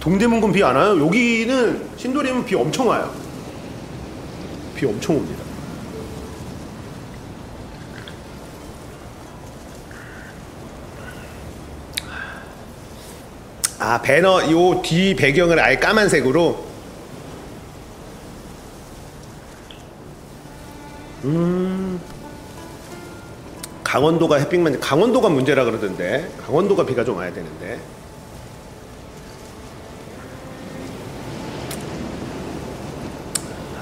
동대문군 비 안 와요? 여기는 신도림은 비 엄청 와요. 비 엄청 옵니다. 아 배너 요 뒤 배경을 아예 까만색으로 음 강원도가 햇빛만 강원도가 문제라 그러던데 강원도가 비가 좀 와야 되는데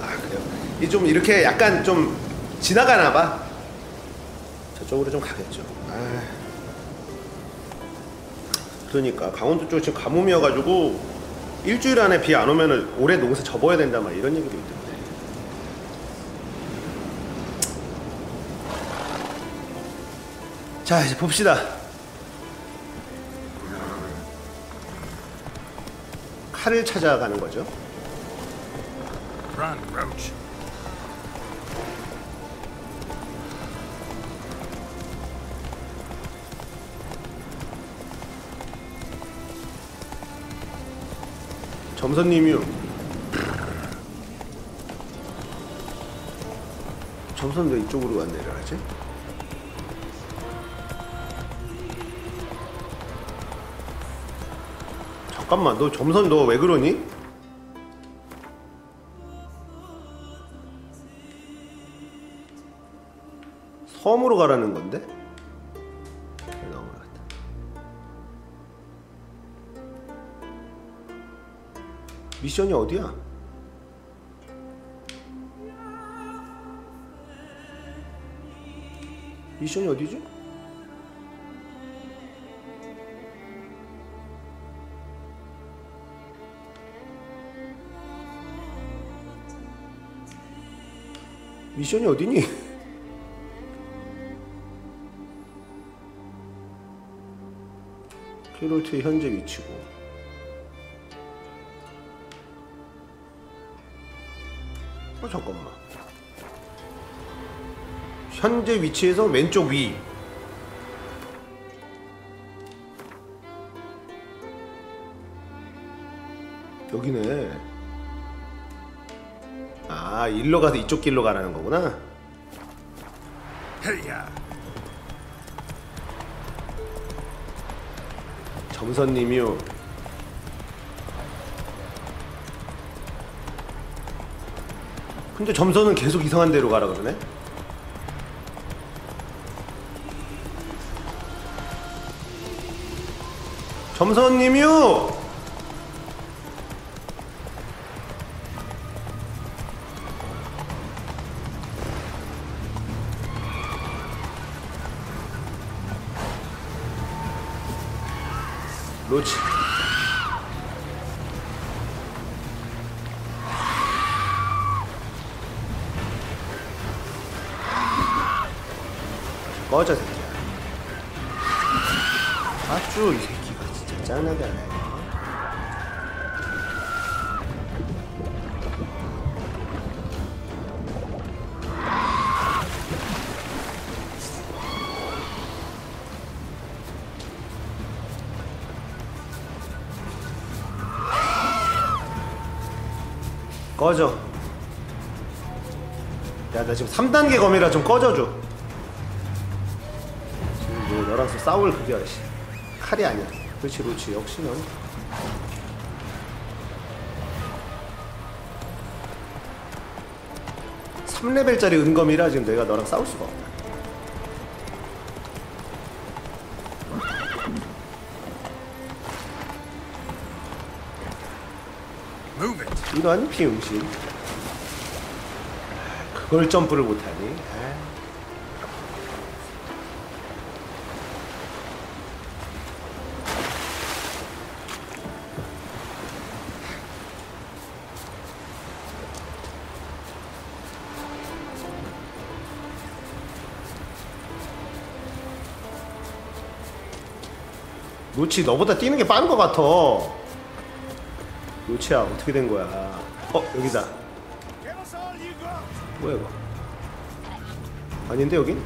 아 그래요 이 좀 이렇게 약간 좀 지나가나 봐. 저쪽으로 좀 가겠죠. 아. 그러니까 강원도 쪽 지금 가뭄이어가지고 일주일 안에 비 안 오면은 올해 농사 접어야 된다 막 이런 얘기도 있던데. 자 이제 봅시다. 칼을 찾아가는 거죠. Run, Roach. 점선님이요 점선 왜 이쪽으로 안 내려가지? 잠깐만 너 점선 너 왜 그러니? 미션이 어디야? 미션이 어디지? 미션이 어디니? 캐롤트의 현재 위치고 어 잠깐만. 현재 위치에서 왼쪽 위. 여기네. 아 일로 가서 이쪽 길로 가라는 거구나. 점선님이요 근데 점선은 계속 이상한 데로 가라 그러네? 점선님이요! 로치 꺼져 새끼야. 아쭈 이 새끼가 진짜 짱나게 하네. 꺼져. 야 나 지금 3단계 검이라 좀 꺼져줘 너랑 싸울 그게 씨, 칼이 아니야. 그렇지 그렇지. 역시 넌 3레벨짜리 은검이라 지금 내가 너랑 싸울 수가 없다. 이런 비용신 그걸 점프를 못하니 노치 너보다 뛰는 게 빠른 것 같아. 노치야 어떻게 된 거야? 어 여기다. 뭐야 이거? 아닌데 여긴?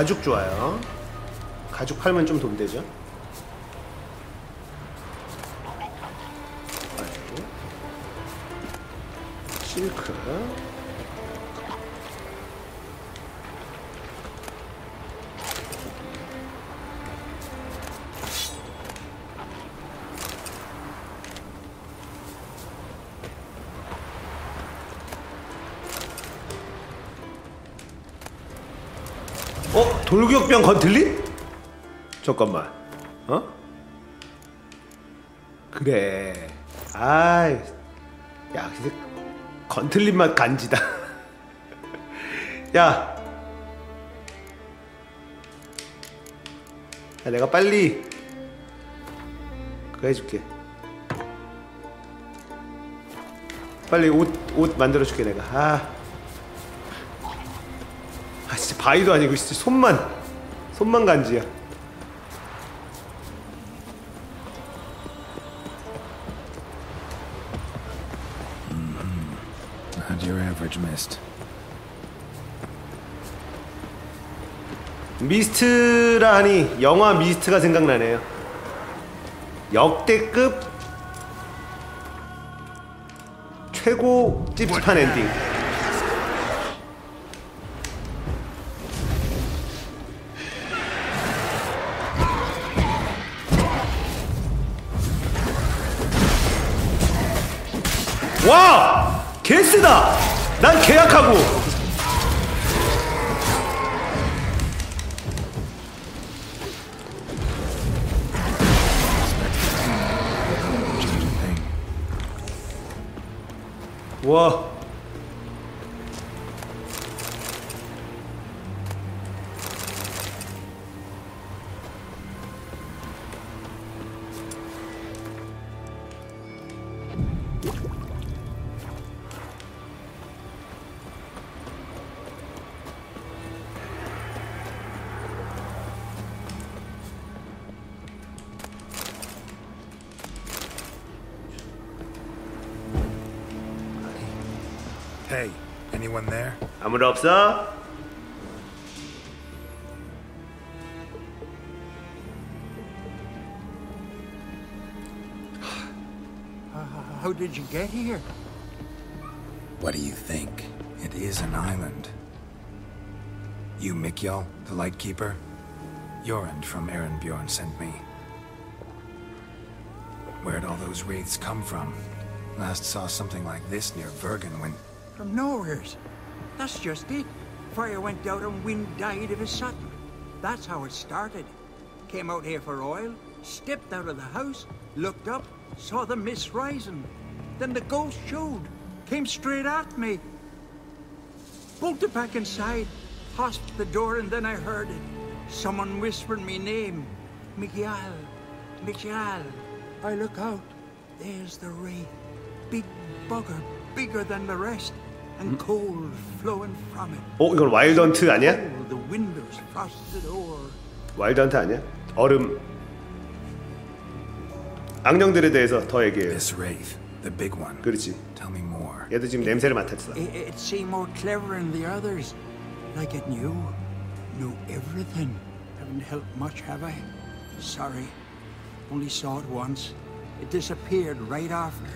가죽 좋아요. 가죽 팔면 좀 돈 되죠. 실크. 돌격병 건틀리? 잠깐만. 어? 그래. 아이. 야, 근데 건틀린 맛 간지다. 야. 야, 내가 빨리 그거 해줄게. 빨리 옷, 옷 만들어줄게, 내가. 아. 아 진짜 바위도 아니고 진짜 손만 손만 간지야. Missed? 미스트라 하니 영화 미스트가 생각나네요. 역대급 최고 찝찝한 엔딩. 개쓰다! 난 계약하고! 와. 아무도 없어? How did you get here? What do you think? It is an island. You, Mikjal, the Lightkeeper? Jorund from Bjorn sent me. Where'd all those wraiths come from? Last saw something like this near Vergen when... From nowheres. That's just it. Fire went out and wind died of a sudden. That's how it started. Came out here for oil, stepped out of the house, looked up, saw the mist rising. Then the ghost showed, came straight at me. Bolted back inside, hosped the door, and then I heard it. Someone whispering me name. Miguel. Miguel. I look out. There's the wraith. Big bugger, bigger than the rest And cold flowing from it. 어 이건 와일드 헌트 아니야? Cold, the windows frosted o'er. 와일드 헌트 아니야? 얼음. 악령들에 대해서 더 얘기해요. This wraith, the big one. 그렇지. Tell me more. 얘도 지금 냄새를 맡았어. It, it seemed more clever than the others. Like it knew. Knew everything. Haven't helped much, have I? Sorry. Only saw it once. It disappeared right after.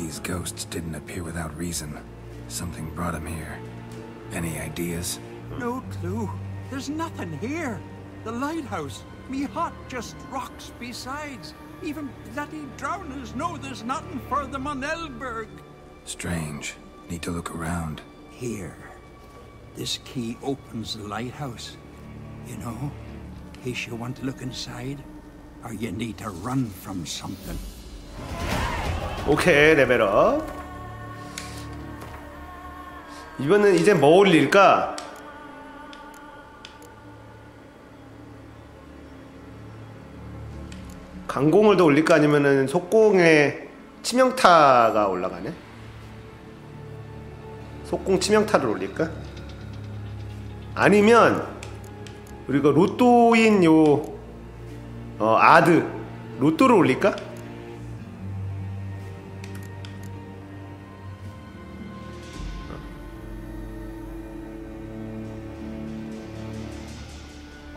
These ghosts didn't appear without reason. Something brought them here. Any ideas? No clue. There's nothing here. The lighthouse. Me hut just rocks besides. Even bloody drowners know there's nothing for them on Elberg. Strange. Need to look around. Here. This key opens the lighthouse. You know? case you want to look inside, or you need to run from something. 오케이 레벨업 이번엔 이제 뭐 올릴까? 강공을 더 올릴까 아니면은 속공에 치명타가 올라가네? 속공 치명타를 올릴까? 아니면 우리가 로또인 요 어, 아드 로또를 올릴까?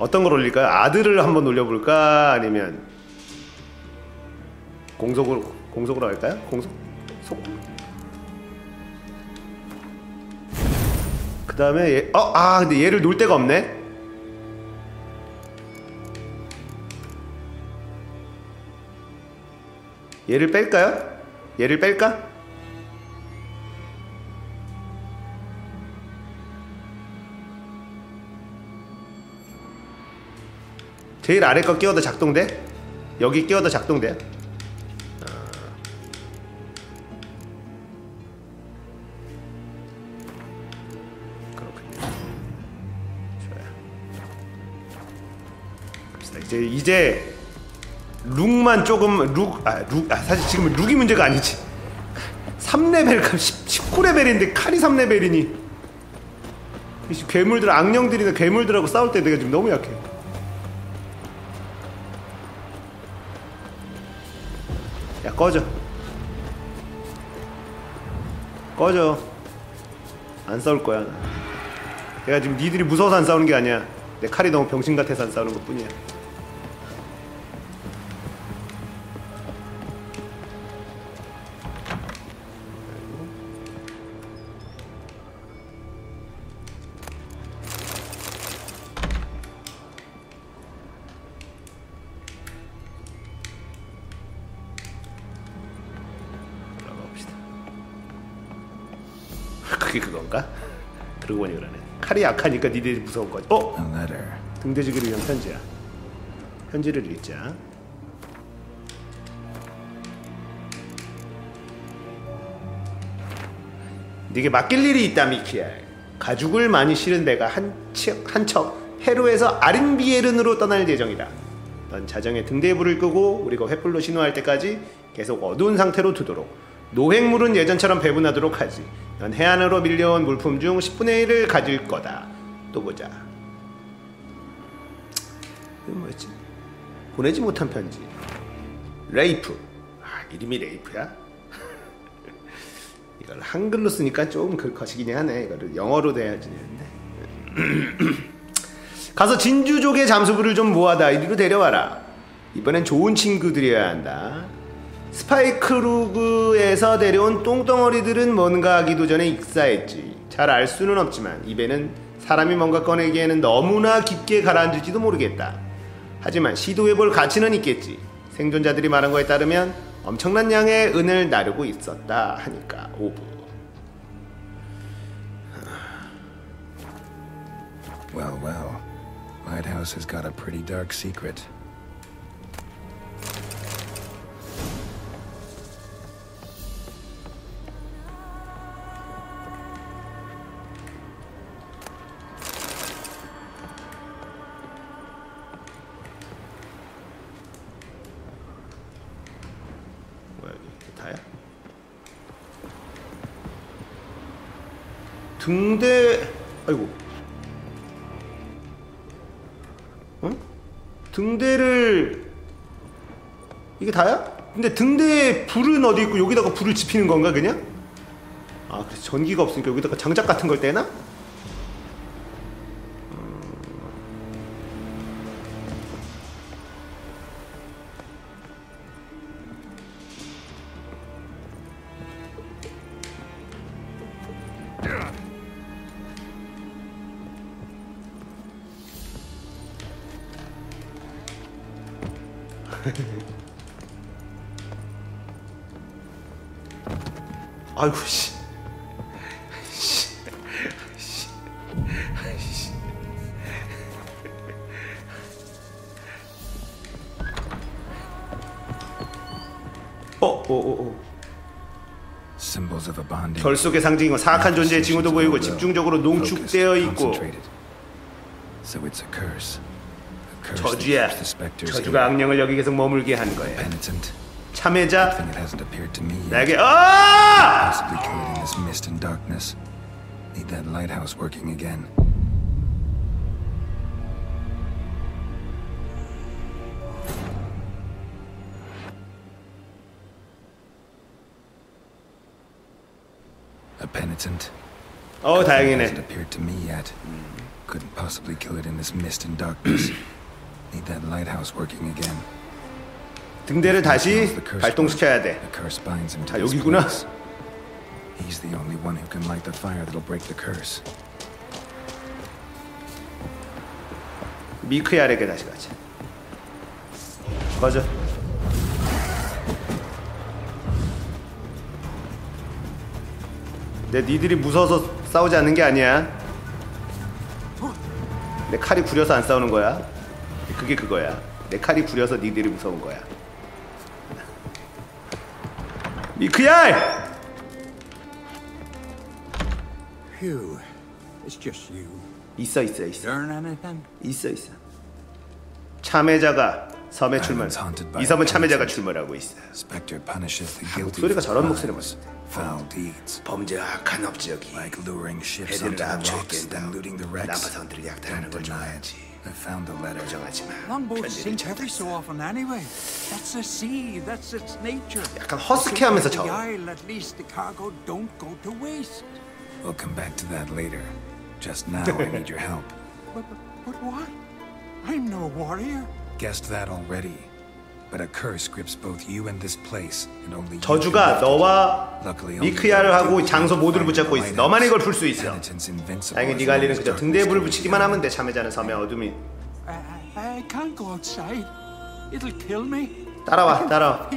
어떤 걸 올릴까요? 아들을 한번 올려볼까? 아니면 공속으로 공속으로 할까요? 공속 속. 그 다음에 얘, 어, 아 근데 얘를 놓을 데가 없네. 얘를 뺄까요? 얘를 뺄까? 제일 아래 거 끼워도 작동돼? 여기 끼워도 작동돼? 아. 이제 look만 조금 look, 아, look, 아, 사실 지금 look이 문제가 아니지. 3레벨, 10, 19레벨인데 칼이 3레벨이니. 괴물들, 악령들이나 괴물들하고 싸울 때 내가 지금 너무 약해. 꺼져. 꺼져. 안 싸울 거야 나. 내가 지금 니들이 무서워서 안 싸우는 게 아니야. 내 칼이 너무 병신 같아서 안 싸우는 것 뿐이야 그게 그건가? 그러고 보니 그러네. 칼이 약하니까 니들이 무서운 거지. 어? 등대주기를 위한 편지야. 편지를 읽자. 네게 맡길 일이 있다 미키엘. 가죽을 많이 실은 배가 한척 한척 헤로에서 아린비에른으로 떠날 예정이다. 넌 자정에 등대에 불을 끄고 우리가 횃불로 신호할 때까지 계속 어두운 상태로 두도록 노획물은 예전처럼 배분하도록 하지 넌 해안으로 밀려온 물품 중 10분의 1을 가질 거다 또 보자 이거 뭐였지? 보내지 못한 편지. 레이프. 아, 이름이 레이프야? 이걸 한글로 쓰니까 조금 그 거시기긴 하네. 이거를 영어로 돼야지 되는데. 가서 진주족의 잠수부를 좀 모아다 이리로 데려와라. 이번엔 좋은 친구들이어야 한다. 스파이크루그에서 데려온 똥덩어리들은 뭔가 하기도 전에 익사했지. 잘 알 수는 없지만 이 배는 사람이 뭔가 꺼내기에는 너무나 깊게 가라앉을지도 모르겠다. 하지만 시도해볼 가치는 있겠지. 생존자들이 말한 거에 따르면 엄청난 양의 은을 나르고 있었다 하니까 오브. Well, well. Lighthouse has got a pretty dark secret. 다야? 등대 아이고 응? 등대를 이게 다야? 근데 등대에 불은 어디 있고 여기다가 불을 지피는 건가 그냥? 아 그래서 전기가 없으니까 여기다가 장작 같은 걸 떼나? 아이고 씨. 씨. 씨. 씨. 어, 어, 어, 어. 결속의 상징이고 사악한 존재의 징후도 보이고 집중적으로 농축되어 있고 저주야 저주가 악령을 여기 계속 머물게 한 거예요. Penitent. 참회자 Thing it hasn't appeared to me yet. 나에게 아! Possibly killed in this mist and darkness. Need that lighthouse working again. A penitent. 어 Hasn't 다행이네. appeared to me yet. Couldn't possibly kill it in this mist and darkness. Need that lighthouse working again. 등대를 다시 발동시켜야. 돼. 아, 여기구나. place. He's the only one who can light the fire that'll break the curse. 미크야에게 다시 가자. 꺼져. 내 니들이 무서워서 싸우지 않는 게 아니야. 내 칼이 구려서 안 싸우는 거야. 그게 그거야. 내 칼이 구려서 니들이 무서운 거야. Phew. It's just you. 있어 있어 있어 Learn anything? 있어 있어. 참회자가 섬에 출몰. 이 섬은 참회자가. 출몰하고 있어. Spectre punishes the guilty 목소리가 저런 foul deeds, 범죄와 악한 업적이 like luring ships 애들을 onto the 압축해 rocks 깬다. and looting the wrecks. 남파선들을 약탈하는 걸 좋아하지. it. I found the letter. 정하지 마. Longboats 편지를 sink every so 찾았어. often anyway. That's the sea. That's its nature. 약간 허스키하면서 the 저. isle, at least the cargo don't go to waste. We'll come back to that later. Just now, I need your help. But, but, but what? I'm no warrior. Guessed that already. 저주가. 너와 미크야를 you 하고 can 장소 모두를 붙잡고 있어. 너만 이걸 풀 수 있어. 다행히 네가 할 long 일은 as 그저 등대에 불을 붙이기만 하면 돼. 참회자는 섬의 어둠이. 따라와, 따라와.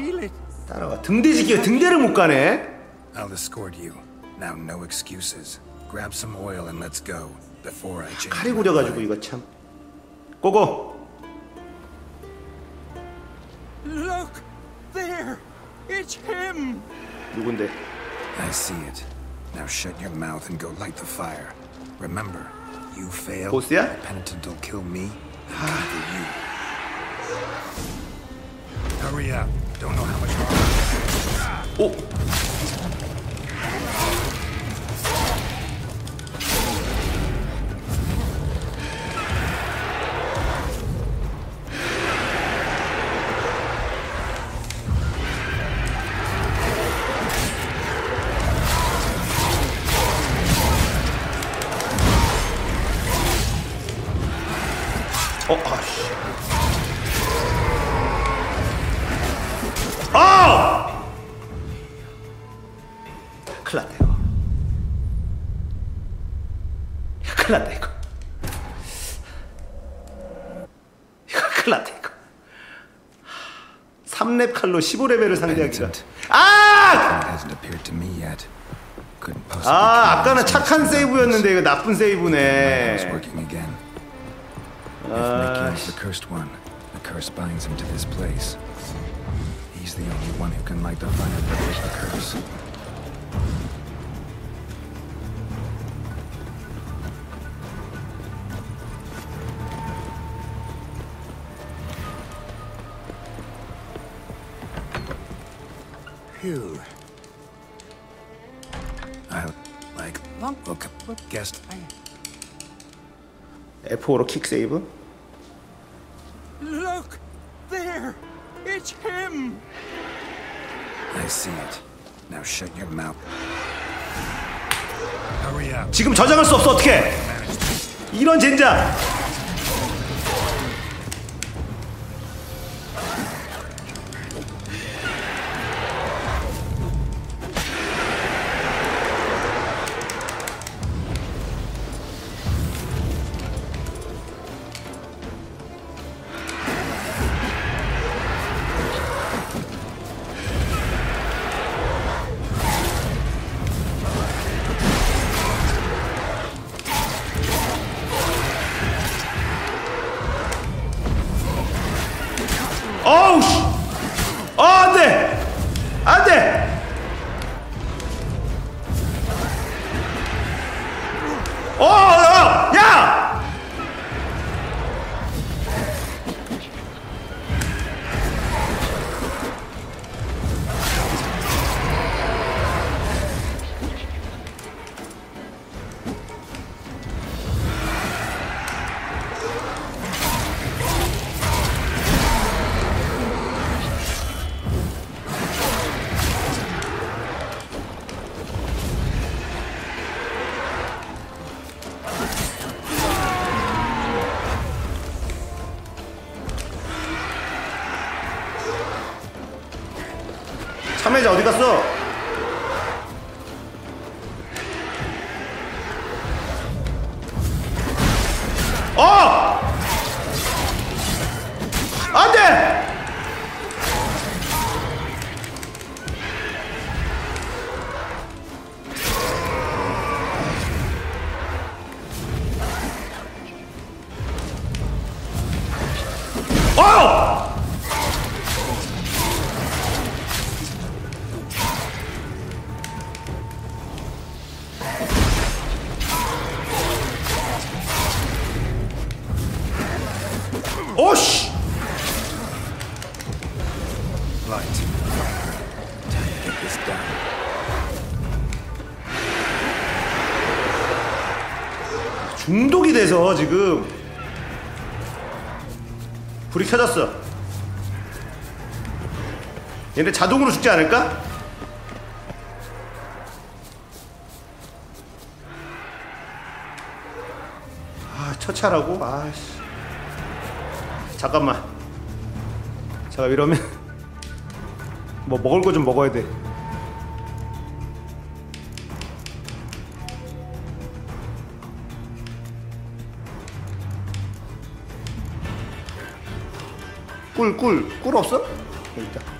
따라와. 등대지기가 등대를 못 가네. I'll escort you. Now, no excuses. Grab some oil and let's go before I change. 칼이 구려가지고. 이거 참. 고고. Look! There! It's him! Duende. I see it. Now shut your mouth and go light the fire. Remember, you fail. The penitent will kill me. Hurry up. Don't know how much longer. Oh! 3렙 칼로 15레벨을 상대하기가. 아! 아 아까는 착한 세이브였는데 이거 나쁜 세이브네 아, Phew. I like. Long- Look, guessed. F5로 킥 세이브 Look! There! It's him! I see it. Now shut your mouth. Hurry up. 지금 저장할 수 없어 어떻게 이런 젠장 어디 갔어? 어! Light. Time to get this done. 중독이 돼서 지금 불이 켜졌어. 얘네 자동으로 죽지 않을까? 아, 처차라고? 아씨. 잠깐만. 제가 이러면 뭐 먹을 거 좀 먹어야 돼. 꿀, 꿀, 꿀 없어? 여기 있다.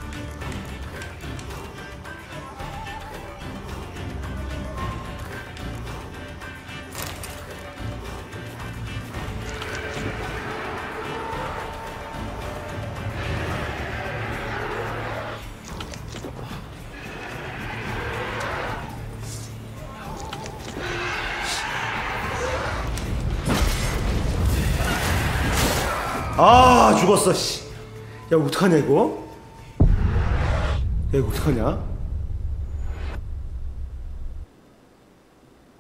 아 죽었어 씨. 야 어떡하냐 이거? 야 이거 어떡하냐?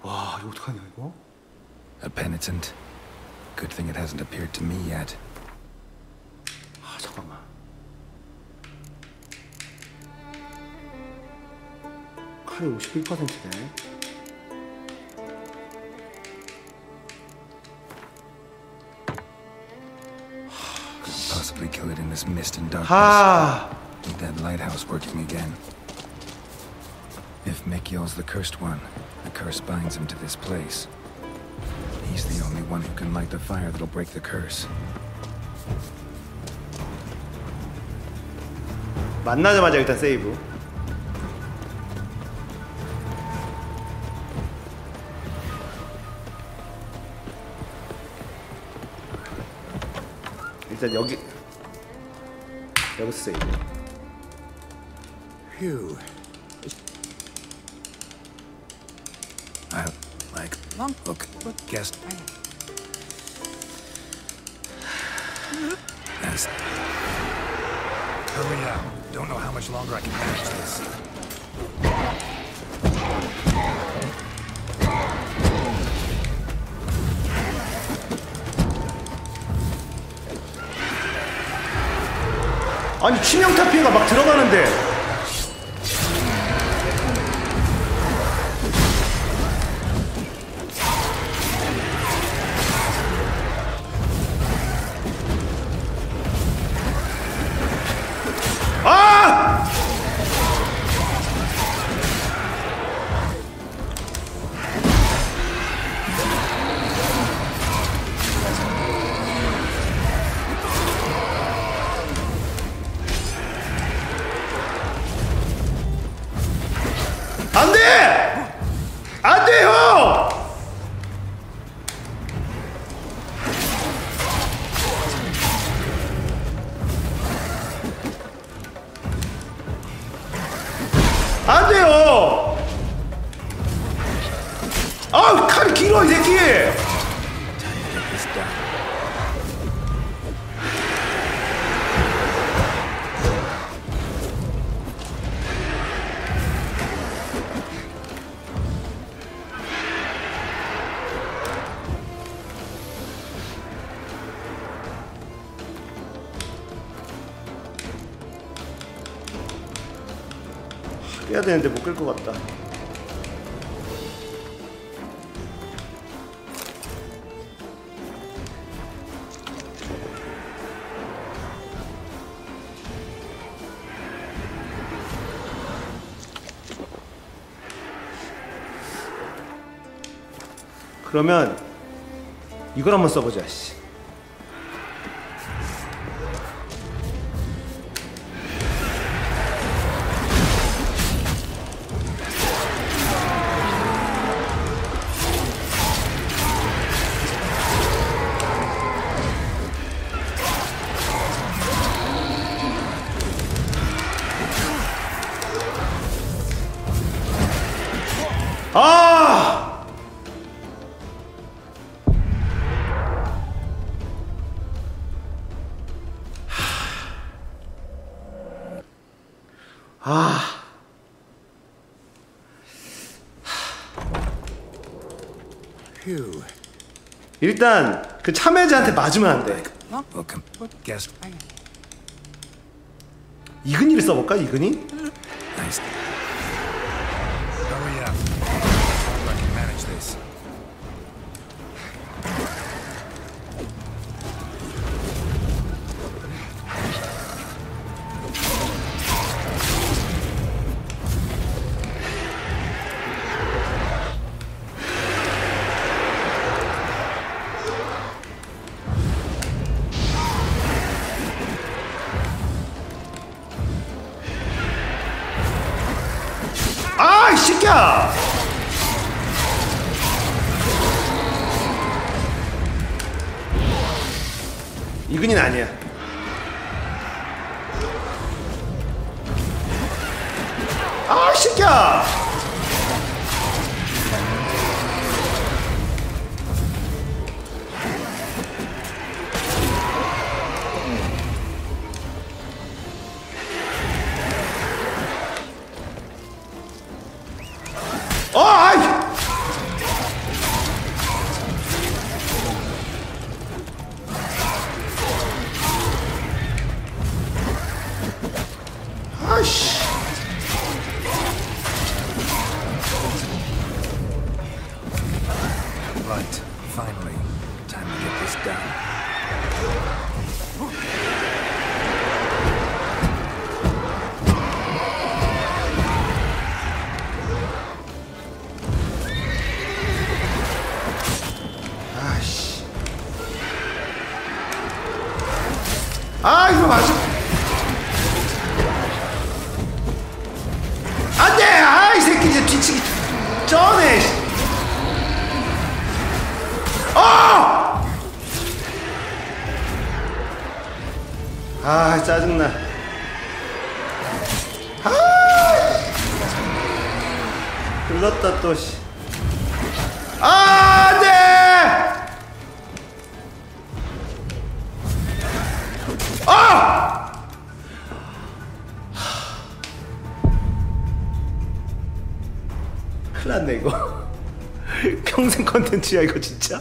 와 이거 어떡하냐 이거? A penitent. Good thing it hasn't appeared to me yet. 아 잠깐만. 칼이 51%네. kill it in this mist and darkness. 아 Need that lighthouse working again. If Mikyol's the cursed one, the curse binds him to this place. He's the only one who can light the fire that'll break the curse. 만나자마자 일단 세이브. 일단 여기 that was safe. Phew. I like long look what guest. Yes. Hurry up. Don't know how much longer I can manage this. 아니 치명타 피해가 막 들어가는데. 끌어야 되는데 못 끌 것 같다 그러면 이걸 한번 써보자 씨. 아! 아. Phew. 일단 그 참여자한테 맞으면 안 돼. 이근이를 써볼까? 이근이? 이근이는 아니야. 아! 큰일 났네 이거 평생 컨텐츠야 이거 진짜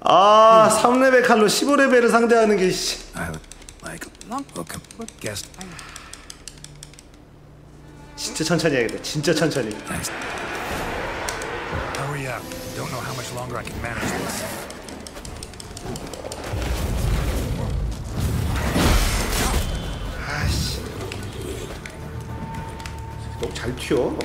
아 3레벨 칼로 15레벨을 상대하는 게 씨. 진짜 천천히 해야겠다 진짜 천천히. Hurry up. Don't know how much longer I can manage this. 아씨 너무 잘 튀어